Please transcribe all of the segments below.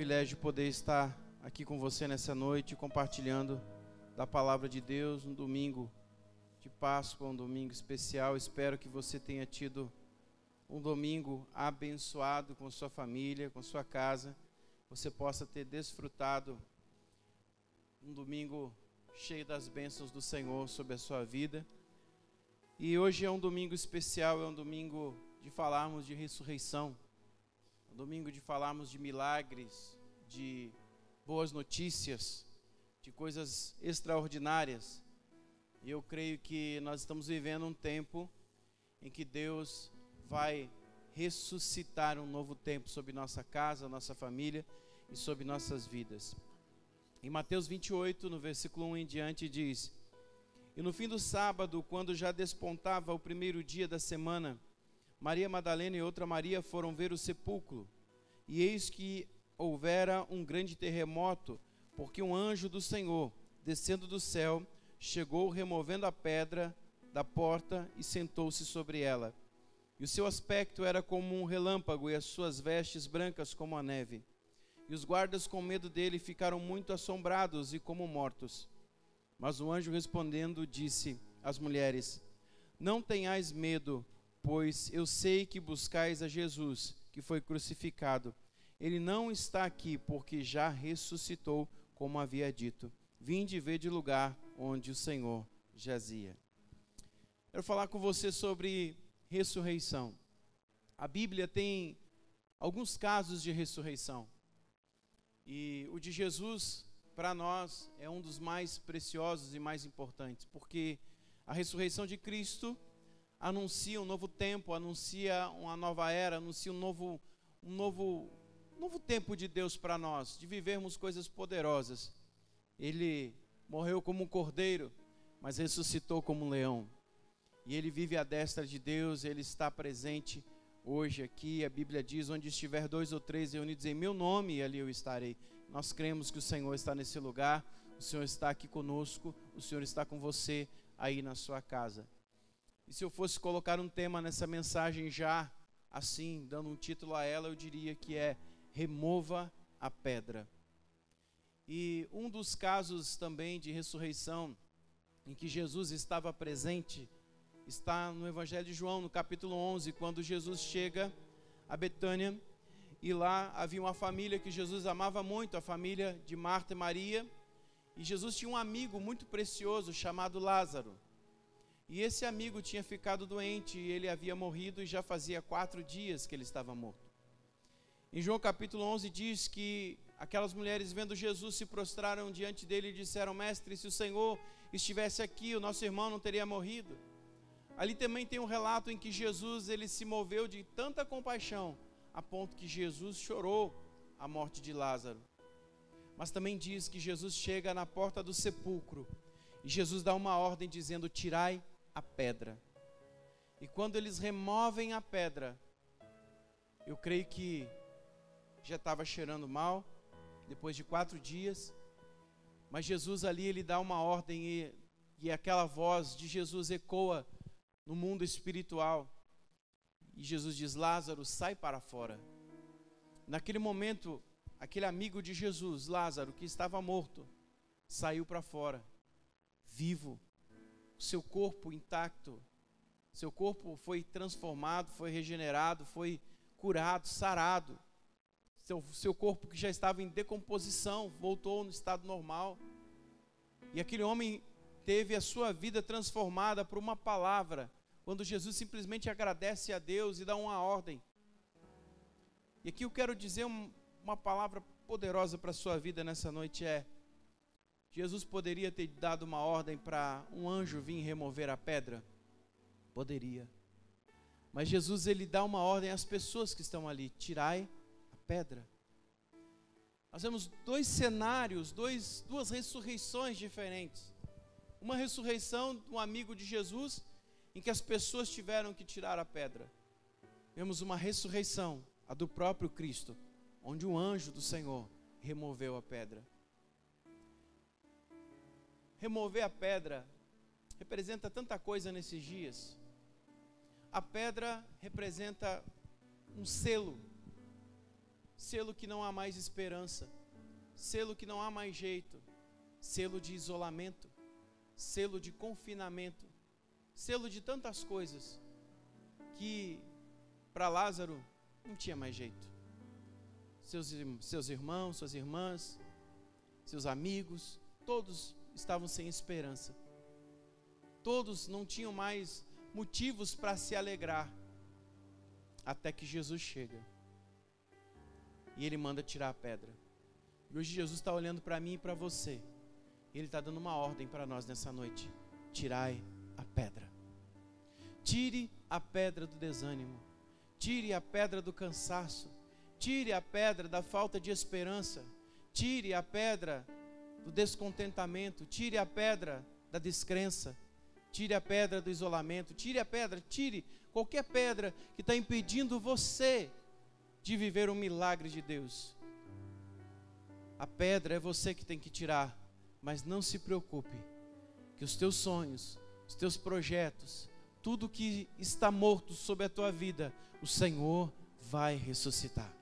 privilégio poder estar aqui com você nessa noite, compartilhando da palavra de Deus, um domingo de Páscoa, um domingo especial. Espero que você tenha tido um domingo abençoado com sua família, com sua casa. Você possa ter desfrutado um domingo cheio das bênçãos do Senhor sobre a sua vida. E hoje é um domingo especial, é um domingo de falarmos de ressurreição, um domingo de falarmos de milagres, de boas notícias, de coisas extraordinárias. E eu creio que nós estamos vivendo um tempo em que Deus vai ressuscitar um novo tempo sobre nossa casa, nossa família e sobre nossas vidas. Em Mateus 28, no versículo 1 em diante, diz: e no fim do sábado, quando já despontava o primeiro dia da semana, Maria Madalena e outra Maria foram ver o sepulcro. E eis que houvera um grande terremoto, porque um anjo do Senhor, descendo do céu, chegou removendo a pedra da porta e sentou-se sobre ela. E o seu aspecto era como um relâmpago, e as suas vestes brancas como a neve. E os guardas, com medo dele, ficaram muito assombrados e como mortos. Mas o anjo respondendo disse às mulheres: Não tenhais medo, pois eu sei que buscais a Jesus, que foi crucificado. Ele não está aqui, porque já ressuscitou, como havia dito. Vinde ver de lugar onde o Senhor jazia. Quero falar com você sobre ressurreição. A Bíblia tem alguns casos de ressurreição. E o de Jesus para nós é um dos mais preciosos e mais importantes, porque a ressurreição de Cristo anuncia um novo tempo, anuncia uma nova era, anuncia um novo, um novo, novo tempo de Deus para nós, de vivermos coisas poderosas. Ele morreu como um cordeiro, mas ressuscitou como um leão. E ele vive à destra de Deus, ele está presente hoje aqui. A Bíblia diz: onde estiver dois ou três reunidos em meu nome, ali eu estarei. Nós cremos que o Senhor está nesse lugar, o Senhor está aqui conosco, o Senhor está com você aí na sua casa. E se eu fosse colocar um tema nessa mensagem já assim, dando um título a ela, eu diria que é Remova a Pedra. E um dos casos também de ressurreição em que Jesus estava presente está no Evangelho de João, no capítulo 11, quando Jesus chega a Betânia e lá havia uma família que Jesus amava muito, a família de Marta e Maria. E Jesus tinha um amigo muito precioso chamado Lázaro. E esse amigo tinha ficado doente e ele havia morrido e já fazia quatro dias que ele estava morto. Em João capítulo 11 diz que aquelas mulheres vendo Jesus se prostraram diante dele e disseram: Mestre, se o Senhor estivesse aqui, o nosso irmão não teria morrido. Ali também tem um relato em que Jesus ele se moveu de tanta compaixão a ponto que Jesus chorou a morte de Lázaro. Mas também diz que Jesus chega na porta do sepulcro e Jesus dá uma ordem dizendo: Tirai a pedra. E quando eles removem a pedra, eu creio que já estava cheirando mal, depois de quatro dias, mas Jesus ali ele dá uma ordem e, e aquela voz de Jesus ecoa no mundo espiritual. E Jesus diz: Lázaro, sai para fora. Naquele momento, aquele amigo de Jesus, Lázaro, que estava morto, saiu para fora, vivo, seu corpo intacto. Seu corpo foi transformado, foi regenerado, foi curado, sarado. Seu, seu corpo que já estava em decomposição voltou no estado normal. E aquele homem teve a sua vida transformada por uma palavra quando Jesus simplesmente agradece a Deus e dá uma ordem. E aqui eu quero dizer uma palavra poderosa para a sua vida nessa noite é Jesus poderia ter dado uma ordem para um anjo vir remover a pedra? Poderia. Mas Jesus ele dá uma ordem às pessoas que estão ali: tirai a pedra. Nós vemos dois cenários, dois, duas ressurreições diferentes. Uma ressurreição de um amigo de Jesus em que as pessoas tiveram que tirar a pedra. Vemos uma ressurreição, a do próprio Cristo, onde um anjo do Senhor removeu a pedra. Remover a pedra representa tanta coisa nesses dias. A pedra representa um selo, selo que não há mais esperança, selo que não há mais jeito, selo de isolamento, selo de confinamento, selo de tantas coisas que para Lázaro não tinha mais jeito. Seus, seus irmãos, suas irmãs, seus amigos, todos estavam sem esperança. Todos não tinham mais motivos para se alegrar. Até que Jesus chega. E ele manda tirar a pedra. E hoje Jesus está olhando para mim e para você. E ele está dando uma ordem para nós nessa noite: tirai a pedra. Tire a pedra do desânimo. Tire a pedra do cansaço. Tire a pedra da falta de esperança. Tire a pedra do descontentamento. Tire a pedra da descrença. Tire a pedra do isolamento. Tire a pedra, tire qualquer pedra que está impedindo você de viver um milagre de Deus. A pedra é você que tem que tirar, mas não se preocupe, que os teus sonhos, os teus projetos, tudo que está morto sobre a tua vida, o Senhor vai ressuscitar.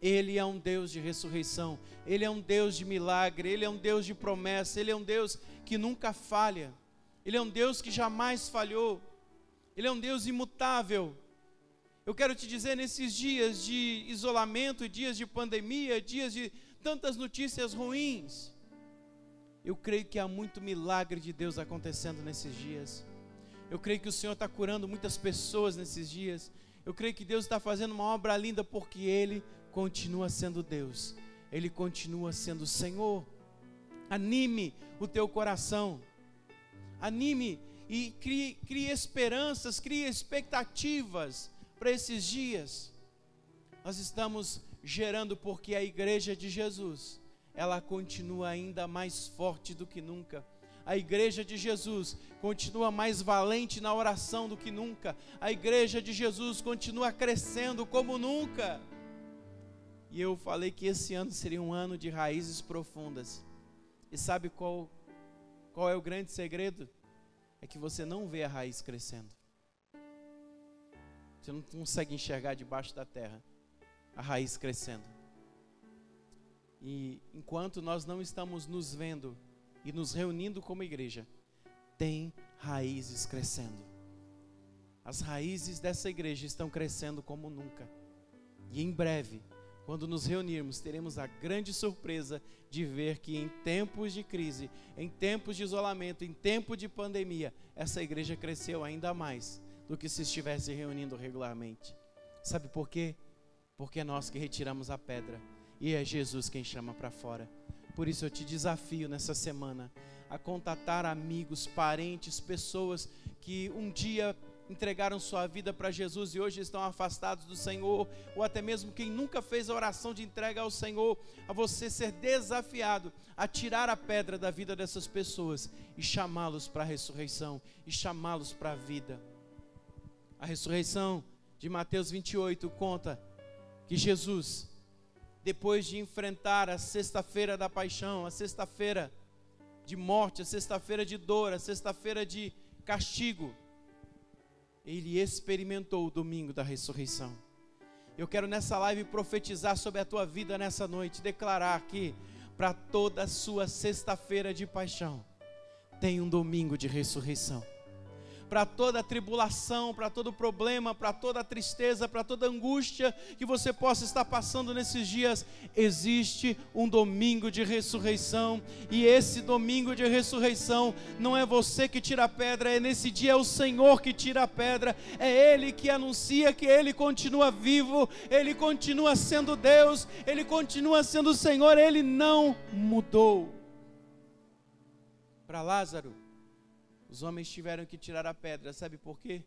Ele é um Deus de ressurreição, Ele é um Deus de milagre, Ele é um Deus de promessa, Ele é um Deus que nunca falha, Ele é um Deus que jamais falhou, Ele é um Deus imutável. Eu quero te dizer, nesses dias de isolamento, dias de pandemia, dias de tantas notícias ruins, eu creio que há muito milagre de Deus acontecendo nesses dias. Eu creio que o Senhor está curando muitas pessoas nesses dias. Eu creio que Deus está fazendo uma obra linda porque Ele continua sendo Deus. Ele continua sendo Senhor. Anime o teu coração. Anime e crie, crie esperanças, crie expectativas para esses dias. Nós estamos gerando porque a igreja de Jesus, ela continua ainda mais forte do que nunca a igreja de Jesus continua mais valente na oração do que nunca. A igreja de Jesus continua crescendo como nunca. E eu falei que esse ano seria um ano de raízes profundas. E sabe qual, qual é o grande segredo? É que você não vê a raiz crescendo. Você não consegue enxergar debaixo da terra a raiz crescendo. E enquanto nós não estamos nos vendo e nos reunindo como igreja, tem raízes crescendo. As raízes dessa igreja estão crescendo como nunca. E em breve, quando nos reunirmos, teremos a grande surpresa de ver que em tempos de crise, em tempos de isolamento, em tempo de pandemia, essa igreja cresceu ainda mais do que se estivesse reunindo regularmente. Sabe por quê? Porque é nós que retiramos a pedra e é Jesus quem chama para fora. Por isso eu te desafio nessa semana a contatar amigos, parentes, pessoas que um dia entregaram sua vida para Jesus e hoje estão afastados do Senhor, ou até mesmo quem nunca fez a oração de entrega ao Senhor, a você ser desafiado a tirar a pedra da vida dessas pessoas e chamá-los para a ressurreição e chamá-los para a vida. A ressurreição de Mateus 28 conta que Jesus depois de enfrentar a sexta-feira da paixão, a sexta-feira de morte, a sexta-feira de dor, a sexta-feira de castigo, ele experimentou o domingo da ressurreição. Eu quero nessa live profetizar sobre a tua vida nessa noite, declarar que para toda a sua sexta-feira de paixão tem um domingo de ressurreição para toda tribulação, para todo problema, para toda tristeza, para toda angústia que você possa estar passando nesses dias, existe um domingo de ressurreição, e esse domingo de ressurreição não é você que tira a pedra, é nesse dia é o Senhor que tira a pedra, é Ele que anuncia que Ele continua vivo, Ele continua sendo Deus, Ele continua sendo o Senhor, Ele não mudou. Para Lázaro, os homens tiveram que tirar a pedra, sabe por quê?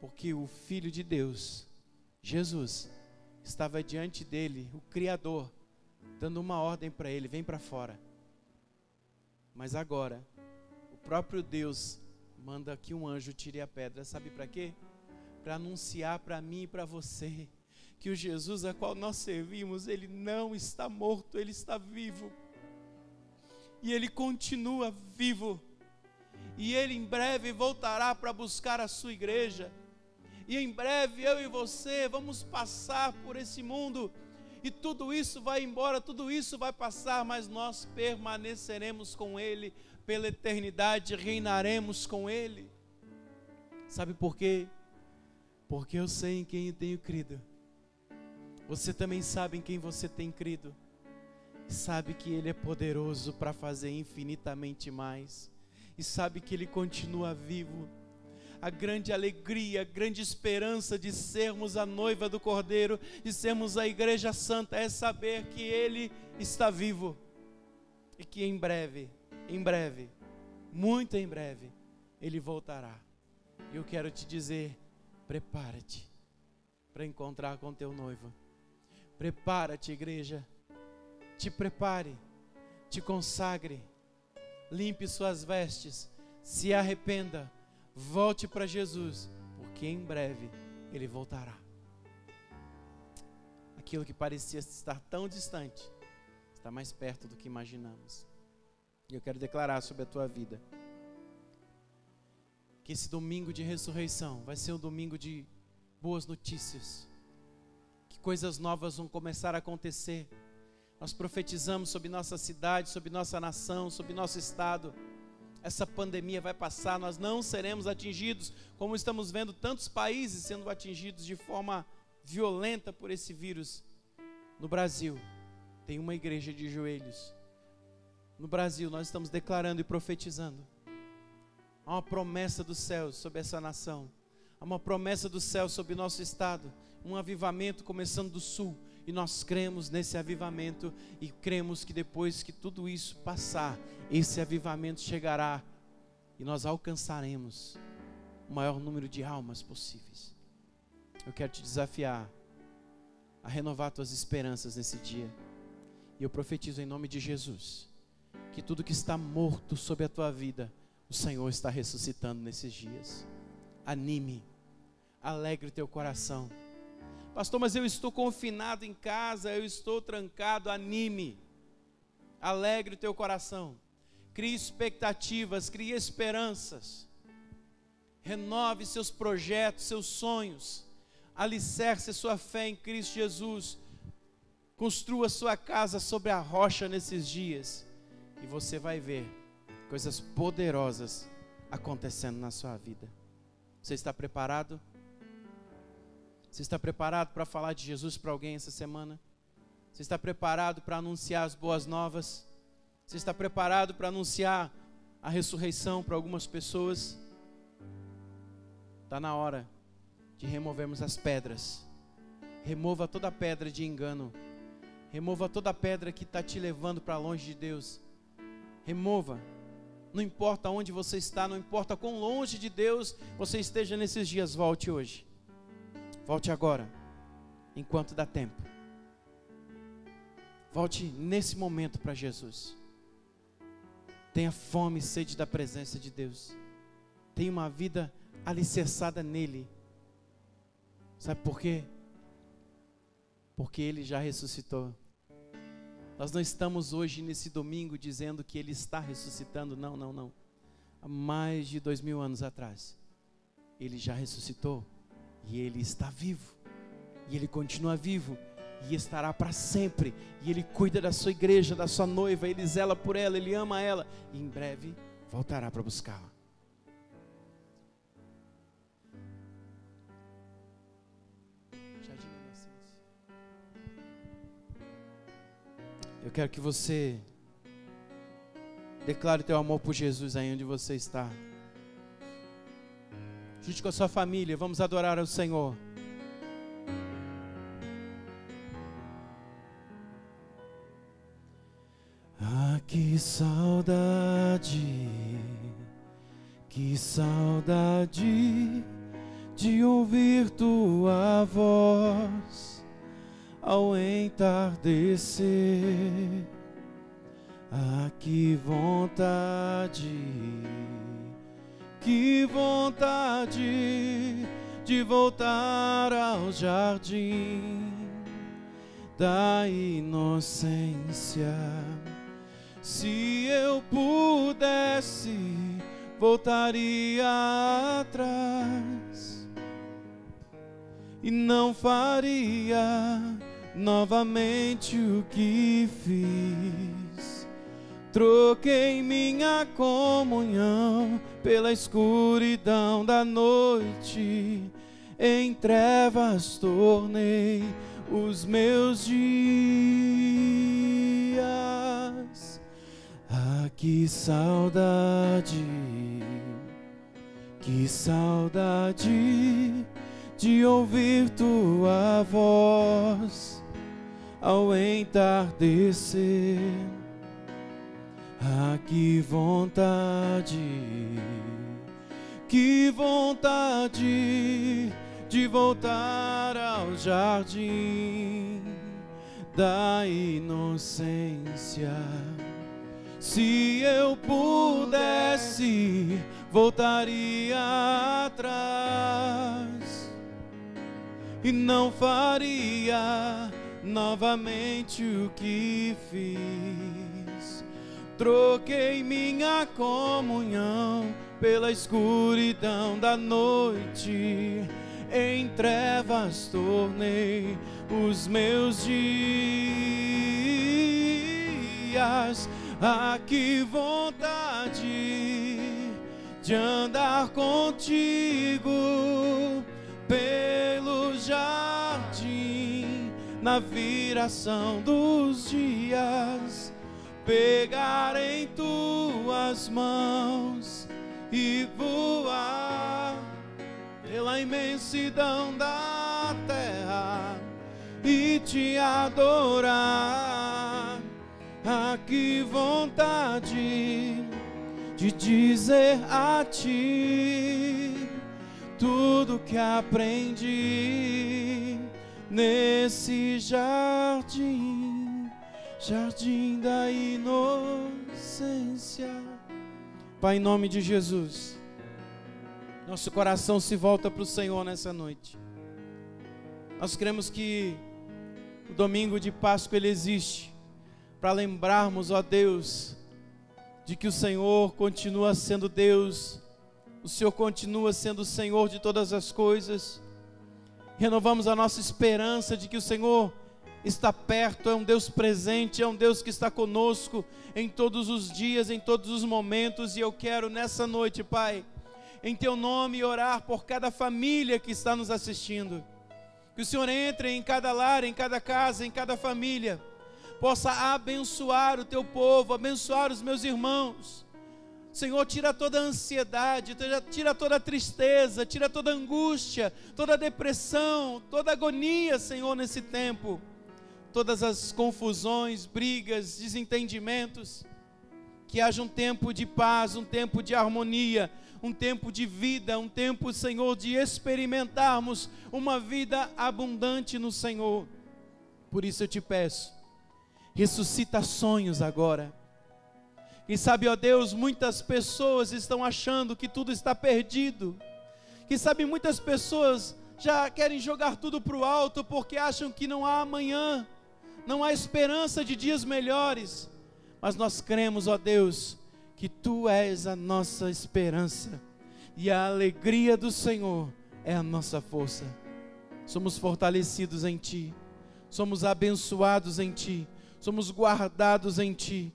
Porque o Filho de Deus, Jesus, estava diante dele, o Criador, dando uma ordem para ele: vem para fora. Mas agora, o próprio Deus manda que um anjo tire a pedra, sabe para quê? Para anunciar para mim e para você que o Jesus a qual nós servimos, ele não está morto, ele está vivo. E ele continua vivo e ele em breve voltará para buscar a sua igreja. E em breve eu e você vamos passar por esse mundo e tudo isso vai embora, tudo isso vai passar, mas nós permaneceremos com Ele pela eternidade, reinaremos com Ele. Sabe por quê? Porque eu sei em quem eu tenho crido. Você também sabe em quem você tem crido. Sabe que Ele é poderoso para fazer infinitamente mais. E sabe que Ele continua vivo a grande alegria, a grande esperança de sermos a noiva do Cordeiro, de sermos a igreja santa, é saber que Ele está vivo e que em breve, em breve, muito em breve, Ele voltará. E eu quero te dizer: prepara-te para encontrar com teu noivo. Prepara-te, igreja. Te prepare, te consagre, limpe suas vestes, se arrependa Volte para Jesus, porque em breve ele voltará. Aquilo que parecia estar tão distante está mais perto do que imaginamos. E eu quero declarar sobre a tua vida que esse domingo de ressurreição vai ser um domingo de boas notícias. Que coisas novas vão começar a acontecer. Nós profetizamos sobre nossa cidade, sobre nossa nação, sobre nosso estado essa pandemia vai passar, nós não seremos atingidos, como estamos vendo tantos países sendo atingidos de forma violenta por esse vírus. No Brasil, tem uma igreja de joelhos. No Brasil, nós estamos declarando e profetizando. Há uma promessa dos céus sobre essa nação. Há uma promessa do céu sobre nosso estado. Um avivamento começando do sul e nós cremos nesse avivamento e cremos que depois que tudo isso passar, esse avivamento chegará e nós alcançaremos o maior número de almas possíveis. Eu quero te desafiar a renovar tuas esperanças nesse dia. E eu profetizo em nome de Jesus que tudo que está morto sobre a tua vida, o Senhor está ressuscitando nesses dias. Anime, alegre o teu coração Pastor, mas eu estou confinado em casa, eu estou trancado. Anime, alegre o teu coração, crie expectativas, crie esperanças, renove seus projetos, seus sonhos, alicerce sua fé em Cristo Jesus, construa sua casa sobre a rocha nesses dias, e você vai ver coisas poderosas acontecendo na sua vida. Você está preparado? Você está preparado para falar de Jesus para alguém essa semana? Você está preparado para anunciar as boas novas? Você está preparado para anunciar a ressurreição para algumas pessoas? Está na hora de removermos as pedras. Remova toda pedra de engano. Remova toda pedra que está te levando para longe de Deus. Remova. Não importa onde você está, não importa quão longe de Deus você esteja nesses dias, volte hoje. Volte agora, enquanto dá tempo. Volte nesse momento para Jesus. Tenha fome e sede da presença de Deus. Tenha uma vida alicerçada nele. Sabe por quê? Porque ele já ressuscitou. Nós não estamos hoje nesse domingo dizendo que ele está ressuscitando. Não, não, não. Há mais de dois mil anos atrás, ele já ressuscitou. E Ele está vivo. E Ele continua vivo. E estará para sempre. E Ele cuida da sua igreja, da sua noiva. Ele zela por ela, Ele ama ela. E em breve voltará para buscá-la. Eu quero que você declare teu amor por Jesus aí onde você está junto com a sua família, vamos adorar ao Senhor. Ah, que saudade, que saudade de ouvir tua voz ao entardecer. Ah, que vontade que vontade de voltar ao jardim da inocência. Se eu pudesse, voltaria atrás e não faria novamente o que fiz. Troquei minha comunhão pela escuridão da noite, em trevas tornei os meus dias. Ah, que saudade, que saudade de ouvir tua voz ao entardecer. Ah, que vontade, que vontade de voltar ao jardim da inocência. Se eu pudesse, voltaria atrás e não faria novamente o que fiz. Troquei minha comunhão pela escuridão da noite em trevas tornei os meus dias. Ah, que vontade de andar contigo pelo jardim na viração dos dias, pegar em tuas mãos e voar pela imensidão da terra e te adorar. Ah, que vontade de dizer a ti tudo que aprendi nesse jardim, jardim da inocência. Pai, em nome de Jesus. Nosso coração se volta para o Senhor nessa noite. Nós cremos que o domingo de Páscoa ele existe para lembrarmos, ó Deus, de que o Senhor continua sendo Deus, o Senhor continua sendo o Senhor de todas as coisas. Renovamos a nossa esperança de que o Senhor está perto, é um Deus presente, é um Deus que está conosco em todos os dias, em todos os momentos, e eu quero nessa noite, Pai em teu nome orar por cada família que está nos assistindo. Que o Senhor entre em cada lar, em cada casa, em cada família, possa abençoar o teu povo, abençoar os meus irmãos. Senhor, tira toda a ansiedade, tira toda a tristeza, tira toda a angústia, toda a depressão, toda a agonia, Senhor, nesse tempo. Todas as confusões, brigas, desentendimentos. Que haja um tempo de paz, um tempo de harmonia, um tempo de vida, um tempo, Senhor, de experimentarmos uma vida abundante no Senhor. Por isso eu te peço, ressuscita sonhos agora. Quem sabe, ó Deus, muitas pessoas estão achando que tudo está perdido. Quem sabe muitas pessoas já querem jogar tudo para o alto porque acham que não há amanhã, não há esperança de dias melhores. Mas nós cremos, ó Deus, que tu és a nossa esperança e a alegria do Senhor é a nossa força. Somos fortalecidos em ti, somos abençoados em ti, somos guardados em ti,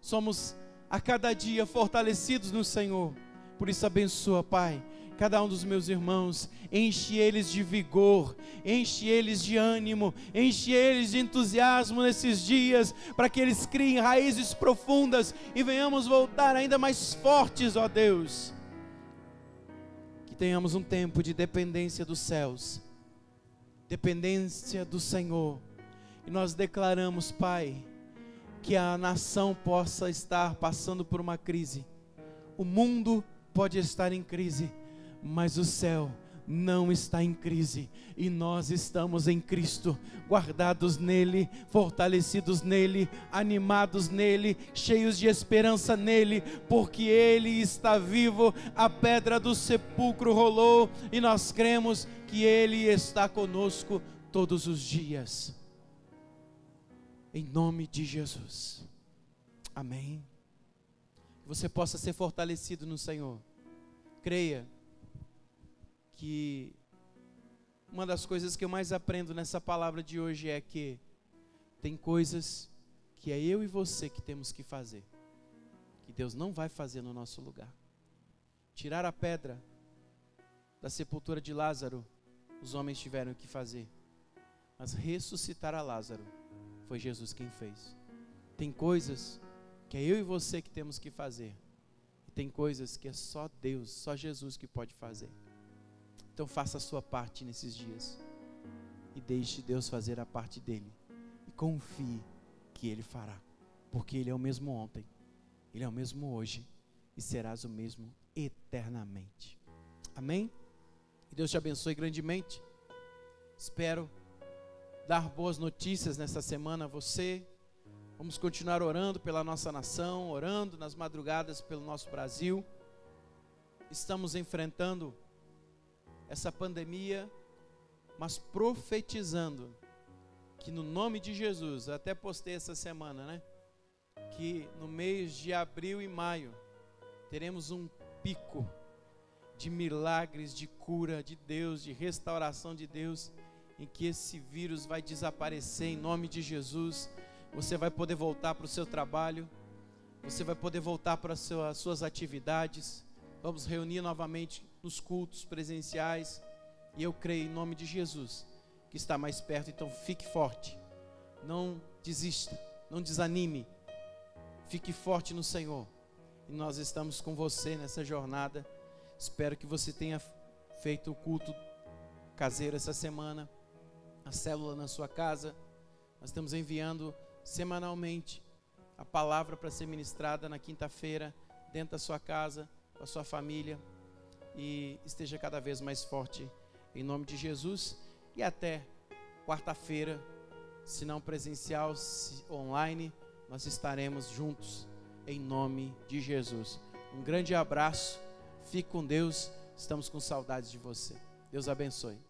somos a cada dia fortalecidos no Senhor. Por isso, abençoa, Pai, cada um dos meus irmãos, enche eles de vigor, enche eles de ânimo, enche eles de entusiasmo nesses dias, para que eles criem raízes profundas e venhamos voltar ainda mais fortes, ó Deus. Que tenhamos um tempo de dependência dos céus, dependência do Senhor, e nós declaramos, Pai, que a nação possa estar passando por uma crise, o mundo pode estar em crise mas o céu não está em crise e nós estamos em Cristo, guardados nele, fortalecidos nele, animados nele, cheios de esperança nele, porque ele está vivo, a pedra do sepulcro rolou e nós cremos que ele está conosco todos os dias. Em nome de Jesus. Amém. Que você possa ser fortalecido no Senhor. Creia que uma das coisas que eu mais aprendo nessa palavra de hoje é que tem coisas que é eu e você que temos que fazer, que Deus não vai fazer no nosso lugar. Tirar a pedra da sepultura de Lázaro, os homens tiveram que fazer, mas ressuscitar a Lázaro foi Jesus quem fez. Tem coisas que é eu e você que temos que fazer, e tem coisas que é só Deus, só Jesus que pode fazer. Então faça a sua parte nesses dias. E deixe Deus fazer a parte dele. E confie que ele fará. Porque ele é o mesmo ontem, ele é o mesmo hoje e serás o mesmo eternamente. Amém? Que Deus te abençoe grandemente. Espero dar boas notícias nessa semana a você. Vamos continuar orando pela nossa nação, orando nas madrugadas pelo nosso Brasil. Estamos enfrentando essa pandemia, mas profetizando que no nome de Jesus, até postei essa semana, né? Que no mês de abril e maio teremos um pico de milagres, de cura de Deus, de restauração de Deus, em que esse vírus vai desaparecer em nome de Jesus. Você vai poder voltar para o seu trabalho, você vai poder voltar para as suas atividades. Vamos reunir novamente nos cultos presenciais. E eu creio em nome de Jesus que está mais perto. Então fique forte. Não desista. Não desanime. Fique forte no Senhor. E nós estamos com você nessa jornada. Espero que você tenha feito o culto caseiro essa semana. A célula na sua casa. Nós estamos enviando semanalmente a palavra para ser ministrada na quinta-feira, dentro da sua casa, com a sua família e esteja cada vez mais forte em nome de Jesus. E até quarta-feira, se não presencial, se online, nós estaremos juntos em nome de Jesus. Um grande abraço, fique com Deus, estamos com saudades de você. Deus abençoe.